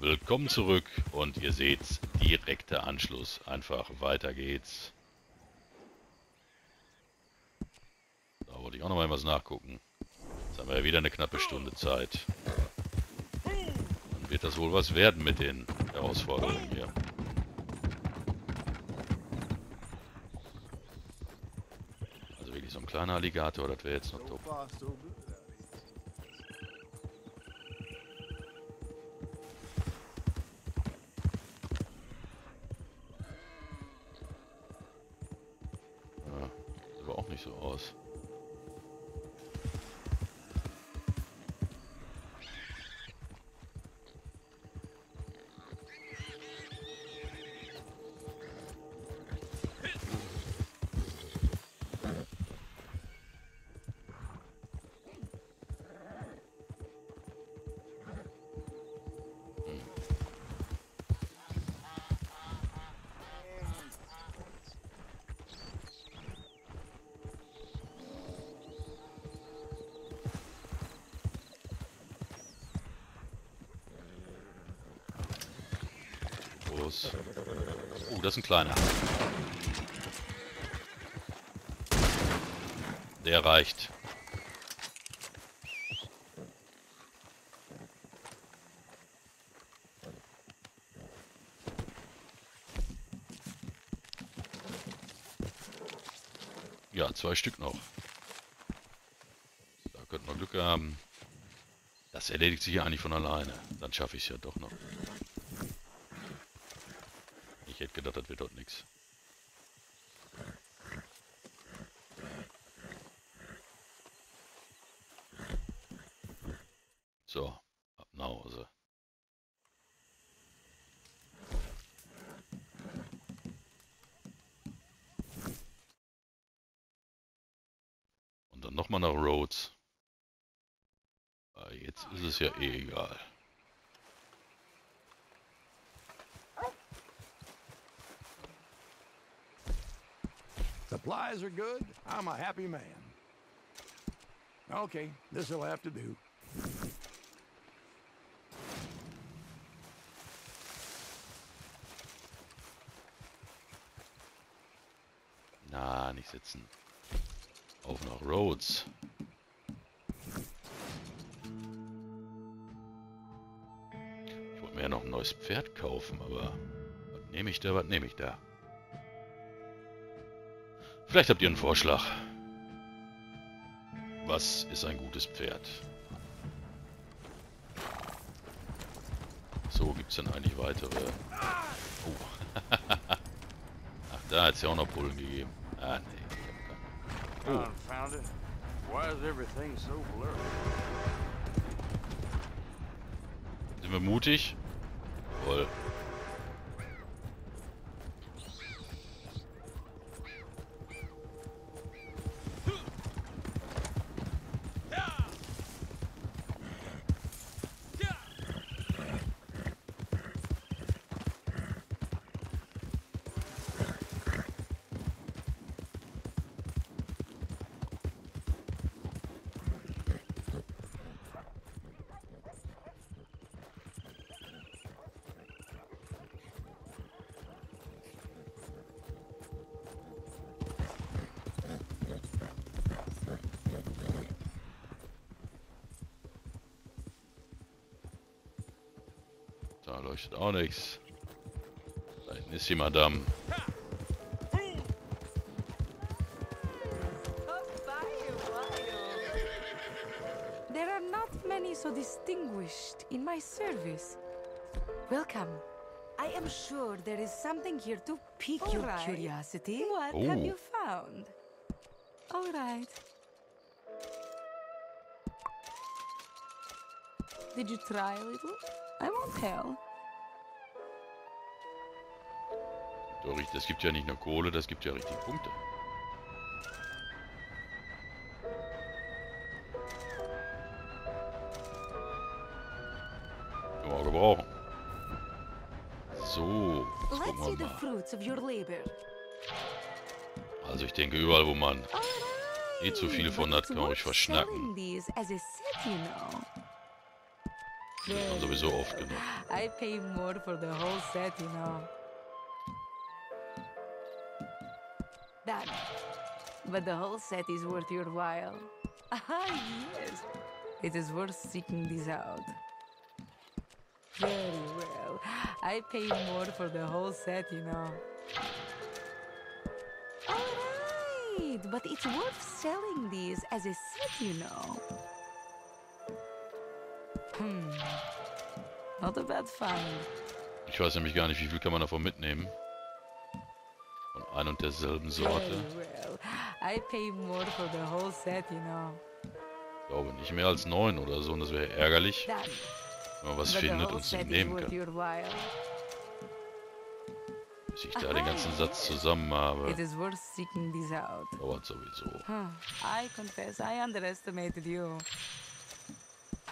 Willkommen zurück und ihr seht's, direkter Anschluss. Einfach weiter geht's. Da wollte ich auch noch mal was nachgucken. Jetzt haben wir ja wieder eine knappe Stunde Zeit. Dann wird das wohl was werden mit den Herausforderungen hier. Also wirklich so ein kleiner Alligator, das wäre jetzt noch top. Los. Oh, das ist ein kleiner. Der reicht. Ja, zwei Stück noch. Da könnten wir Glück haben. Das erledigt sich ja eigentlich von alleine. Dann schaffe ich es ja doch noch. Gedacht, das wird dort nichts. So, ab nach Hause. Und dann nochmal nach Rhodes. Ah, jetzt ist es ja eh egal. Supplies are good. I'm a happy man. Okay, this'll have to do. Na, nicht sitzen. Auf nach Rhodes. Ich wollte mir ja noch ein neues Pferd kaufen, aber was nehme ich da, was nehme ich da? Vielleicht habt ihr einen Vorschlag. Was ist ein gutes Pferd? So, gibt es denn eigentlich weitere... Oh. Ach, da hat es ja auch noch Bullen gegeben. Ah, nee, ich hab keinen. Oh. Sind wir mutig? Jawohl. Leuchtet auch nichts. Da hinten ist die Madame. There are not many so distinguished in my service. Welcome. I am sure there is something here to pique your right. curiosity. What Ooh. have you found? All right. Did you try a little? I won't tell. Doch, ich- das gibt ja nicht nur Kohle, das gibt ja richtig Punkte. Können wir auch gebrauchen. So, jetzt gucken wir mal. Also ich denke, überall, wo man eh zu viel von hat, kann man ruhig worth verschnacken. selling these as a set, you know. Dann sowieso oft genug. Done. But the whole set is worth your while. Ah, yes. It is worth seeking this out. Very well. I pay more for the whole set, you know. Alright, but it's worth selling these as a set, you know. Hmm. Not a bad find. Ich weiß nämlich gar nicht, wie viel kann man davon mitnehmen. Ein und derselben Sorte. Very well. Set, you know. Ich glaube nicht mehr als neun oder so und das wäre ärgerlich, wenn man was findet und is nehmen kann. Bis ich da den ganzen Satz zusammen habe, dauert sowieso. Huh. I confess I underestimated you.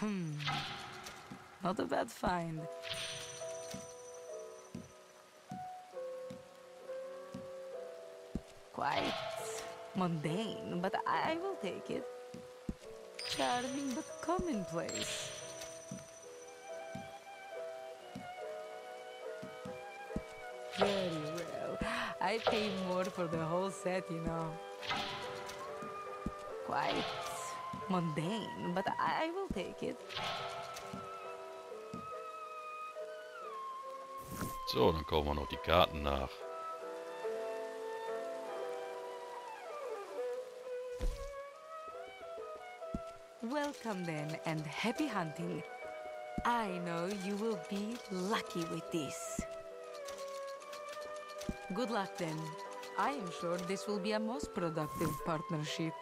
Hmm. Not a bad find. Quite mundane, but I will take it. Charming but commonplace. Very well. I pay more for the whole set, you know. Quite mundane, but I will take it. So, dann kaufen wir noch die Karten nach. Welcome then, and happy hunting. I know you will be lucky with this. Good luck then. I am sure this will be a most productive partnership.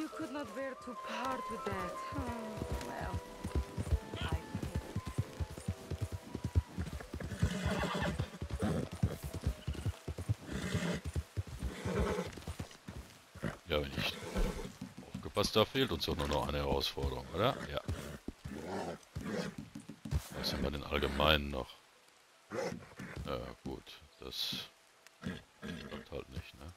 You could not bear to part with that. Hmm, well, habe, fehlt uns doch nur noch eine Herausforderung, oder? Ja. Was haben wir denn allgemein noch? Ja, gut. Das kommt halt nicht, ne?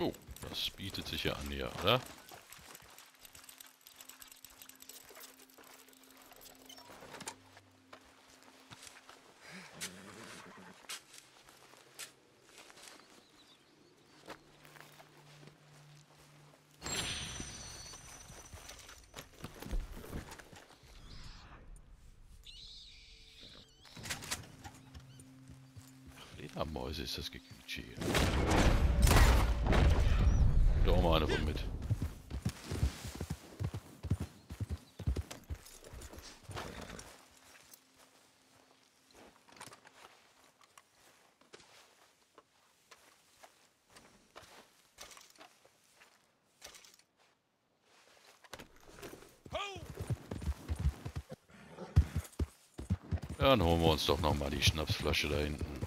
Oh, das bietet sich ja an hier, oder? Ist das Gequietsche hier. Da auch mal eine von mit. Dann holen wir uns doch noch mal die Schnapsflasche da hinten.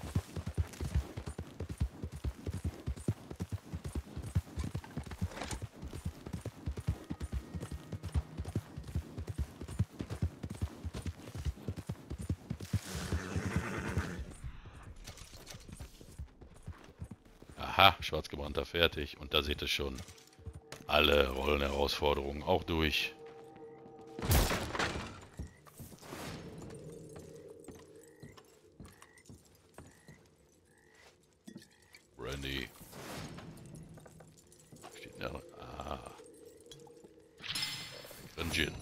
Schwarzgebrannter fertig. Und da seht ihr schon alle Rollenherausforderungen auch durch. Randy. Steht da. Ah. Grin.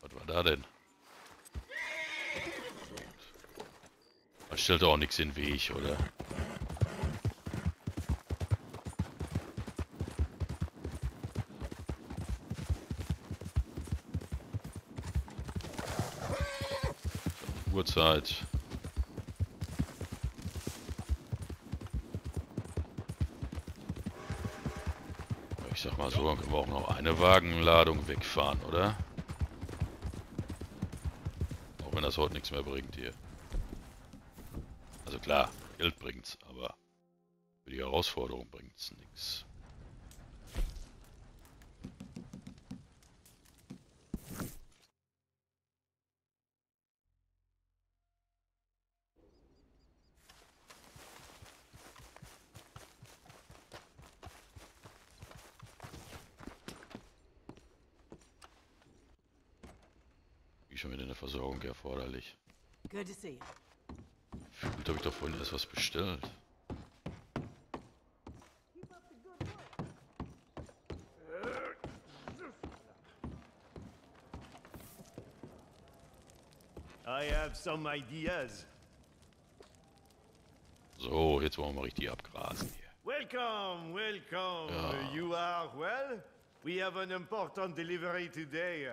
Was war da denn? Man stellt auch nichts in den Weg, oder? Uhrzeit. Ich sag mal so, dann können wir auch noch eine Wagenladung wegfahren, oder? Auch wenn das heute nichts mehr bringt hier. Klar, Geld bringt's, aber für die Herausforderung bringt's nichts. Wie schon wieder eine Versorgung erforderlich. Good to see you. Gut, habe ich doch vorhin erst was bestellt. I have some ideas. So, jetzt wollen wir mal richtig abgrasen hier. Welcome, welcome. Ja. You are well? We have an important delivery today.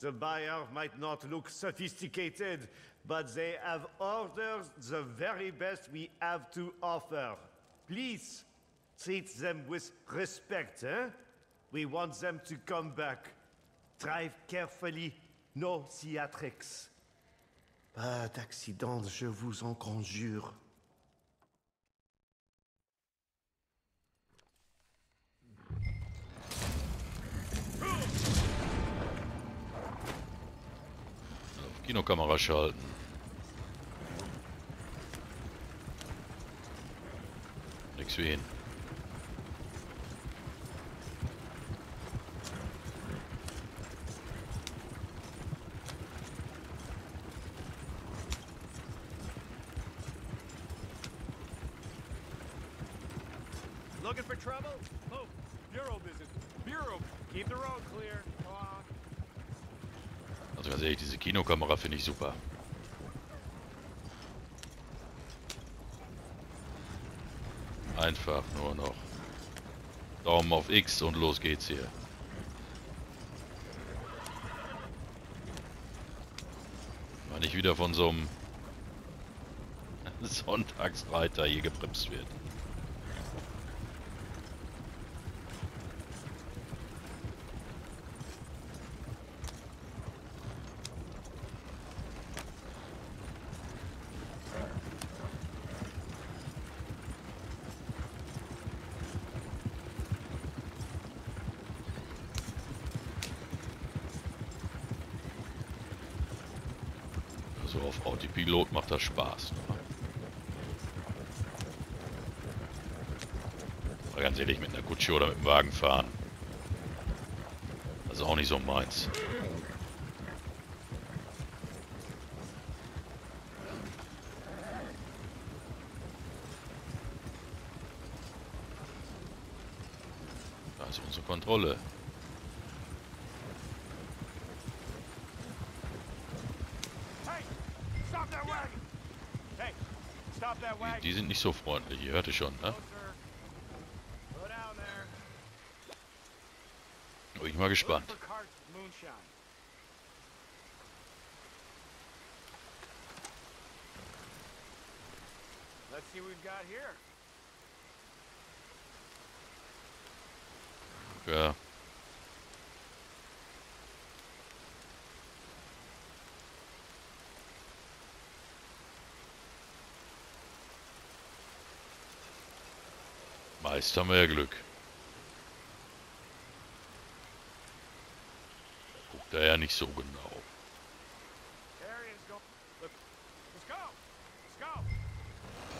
The buyer might not look sophisticated, but they have ordered the very best we have to offer. Please, treat them with respect, eh? We want them to come back. Drive carefully, no theatrics. Pas d'accident, je vous en conjure. Auf Kinokamera schalten. Wie hin. Looking for trouble? Oh, Bureau visit. Bureau. Keep the road clear. Also ganz ehrlich, diese Kinokamera finde ich super. Einfach nur noch. Daumen auf X und los geht's hier. War nicht wieder von so einem Sonntagsreiter hier gebremst wird. So auf Autopilot macht das Spaß. Ne? Aber ganz ehrlich, mit einer Kutsche oder mit dem Wagen fahren. Das ist auch nicht so meins. Da ist unsere Kontrolle. Hey! Stop that wagon! Hey! Stop that Die, wagon! die sind nicht so freundlich, ihr hört es schon, ne? There. Bin ich mal gespannt. Let's see what got here. Ja. Meist haben wir ja Glück. Da guckt er ja nicht so genau.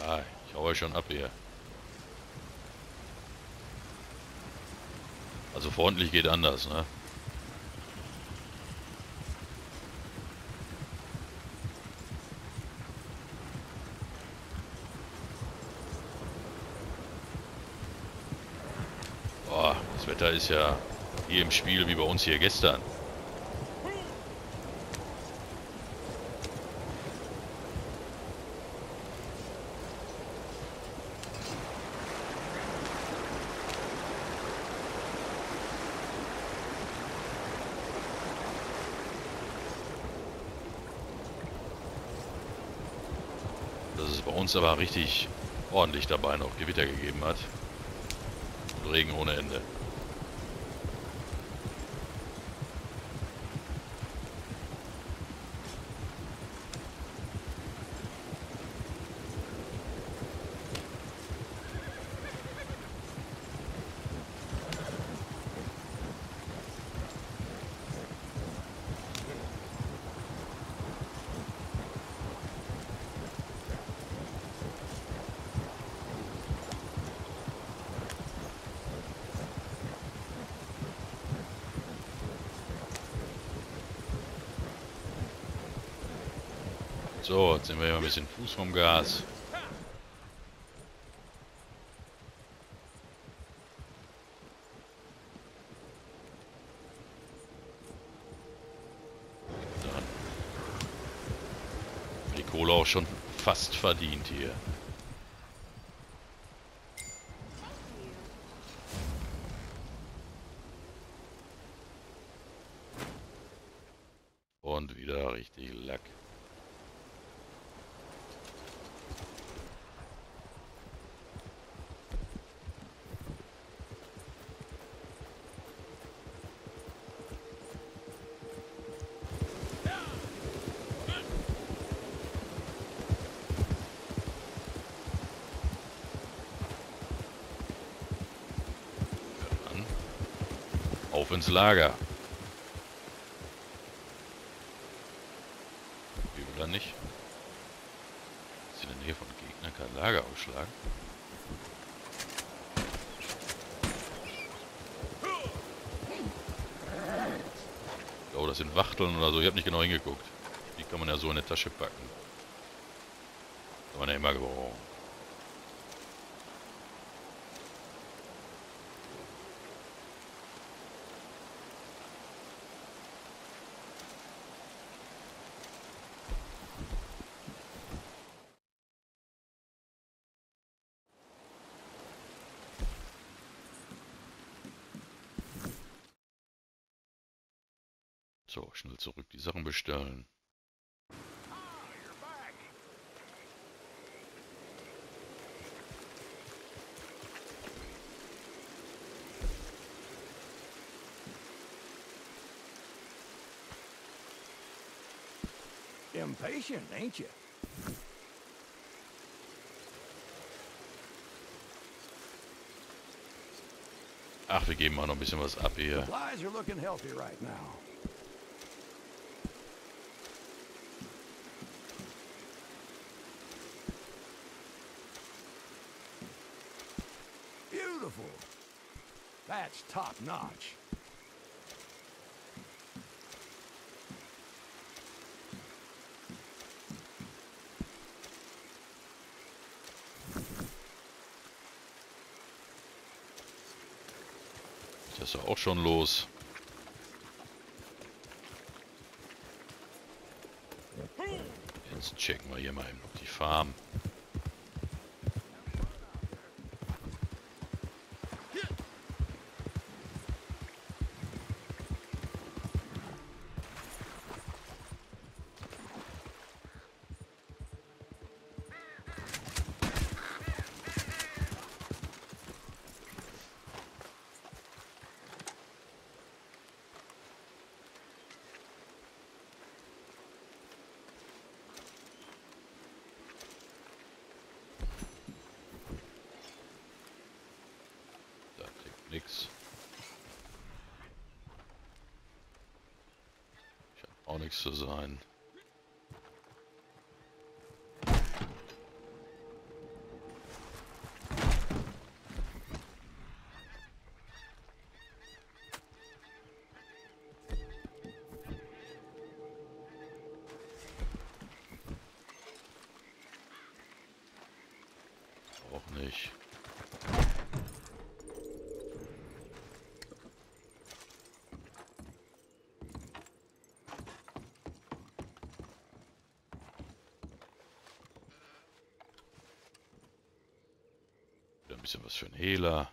Ah, ich hau ja schon ab hier. Also freundlich geht anders, ne? Boah, das Wetter ist ja hier im Spiel wie bei uns hier gestern. Dass es bei uns aber richtig ordentlich dabei noch Gewitter gegeben hat. Regen ohne Ende. So, jetzt sind wir ja ein bisschen Fuß vom Gas. Die Kohle auch schon fast verdient hier. Auf ins Lager. Wie will er nicht? Ist in der Nähe von Gegnern kein Lager ausschlagen? Oh, das sind Wachteln oder so. Ich habe nicht genau hingeguckt. Die kann man ja so in der Tasche packen. Kann man ja immer gebrauchen. Die Impatient, ain't you? Ach, wir geben mal noch ein bisschen was ab hier. Supplies are looking healthy right now. That's top notch. Das ist ja auch schon los. Jetzt checken wir hier mal die Farm. Da liegt nix. Scheint auch nichts zu sein. Ein bisschen was für einen Hehler.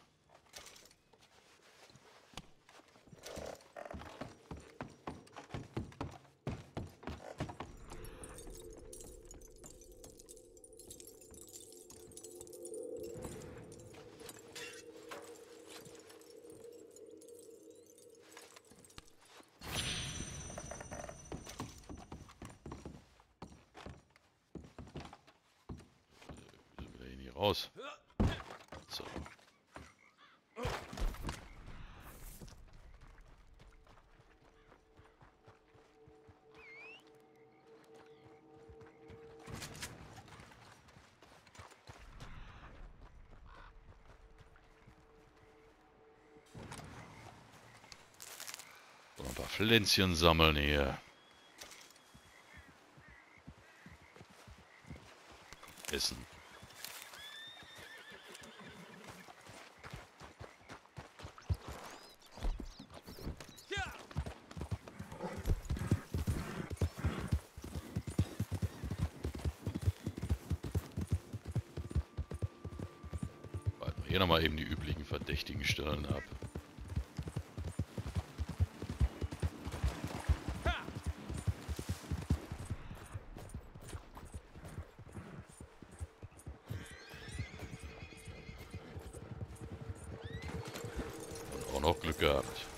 Wieso will er hier nicht raus? So. So, ein paar Pflänzchen sammeln hier. essen. Hier nochmal eben die üblichen verdächtigen Stellen ab. Und auch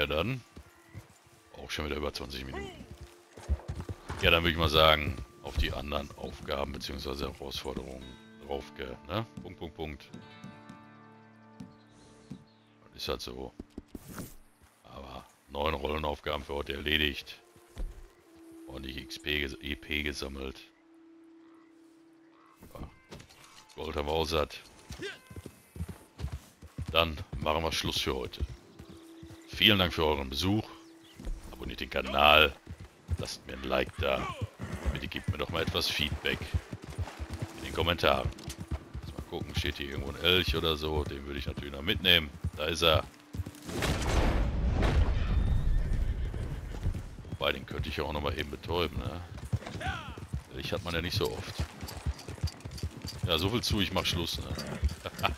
Ja dann. Auch schon wieder über 20 Minuten. Ja, dann würde ich mal sagen, auf die anderen Aufgaben bzw. Herausforderungen draufge... Ne? Punkt, Punkt, Punkt. Ist halt so. Aber neun Rollenaufgaben für heute erledigt. Ordentlich XP, ges- EP gesammelt. Ja. Gold haben wir auch satt. Dann machen wir Schluss für heute. Vielen Dank für euren Besuch. Abonniert den Kanal. Lasst mir ein Like da. Bitte gebt mir doch mal etwas Feedback in den Kommentaren. Lass mal gucken, steht hier irgendwo ein Elch oder so. Den würde ich natürlich noch mitnehmen. Da ist er. Wobei, den könnte ich auch noch mal eben betäuben, ne? Elch hat man ja nicht so oft. Ja, so viel zu, ich mach Schluss, ne?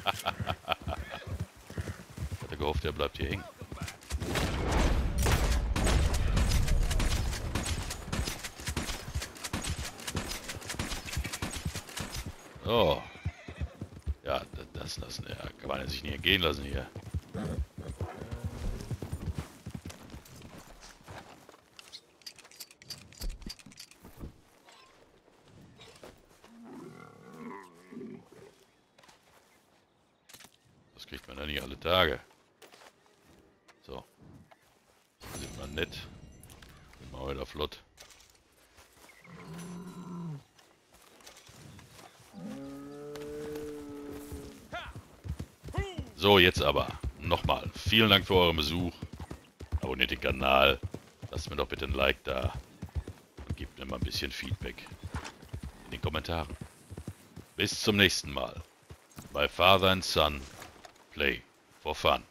ich hatte gehofft, er bleibt hier hängen. Oh. Ja, d- das lassen, ja, kann man entgehen lassen hier. Das kriegt man ja nicht alle Tage. So. Sind wir nett. Sind wir wieder flott. So, jetzt aber nochmal. Vielen Dank für euren Besuch. Abonniert den Kanal. Lasst mir doch bitte ein Like da. Und gebt mir mal ein bisschen Feedback in den Kommentaren. Bis zum nächsten Mal. Bei Father and Son. Play for Fun.